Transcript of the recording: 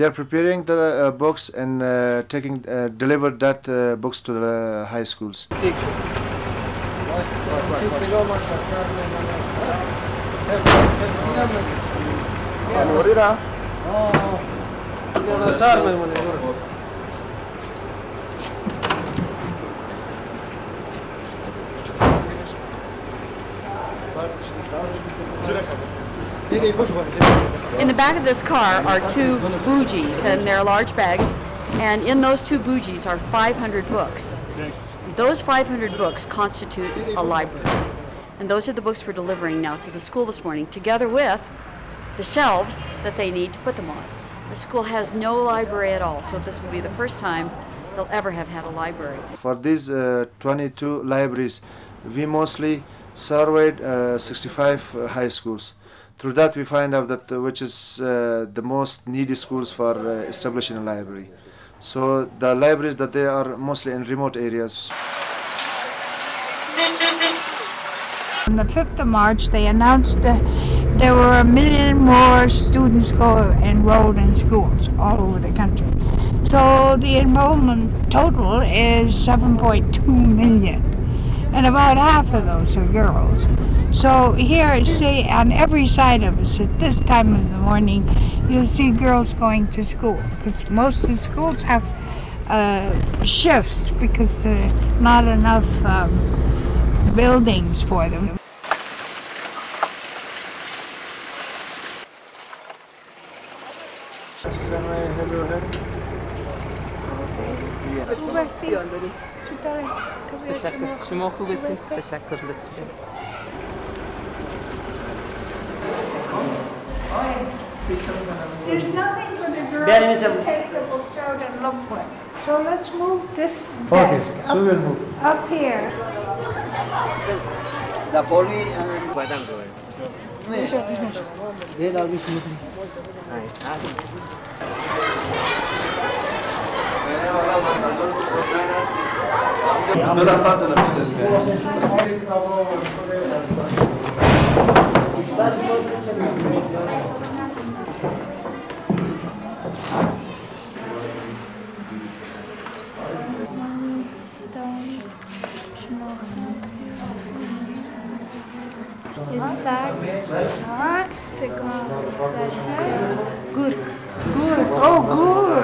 They are preparing the uh, books and uh, taking uh, deliver that books to the high schools. In the back of this car are two bougies, and they're large bags, and in those two bougies are 500 books. Those 500 books constitute a library. And those are the books we're delivering now to the school this morning, together with the shelves that they need to put them on. The school has no library at all, so this will be the first time they'll ever have had a library. For these uh, 22 libraries, we mostly surveyed uh, 65 uh, high schools. Through that, we find out that uh, which is uh, the most needy schools for uh, establishing a library. So the libraries that they are mostly in remote areas. On the 5th of March, they announced that there were a million more students enrolled in schools all over the country. So the enrollment total is 7.2 million, and about half of those are girls. So here, see, on every side of us at this time of the morning, you'll see girls going to school because most of the schools have uh, shifts because uh, not enough um, buildings for them. There's nothing for the girls to take the books out and look for. So let's move this okay, so up, we'll move. up here. The poly and quadrangle. Isaac, Huh? Good. Good. Oh, good.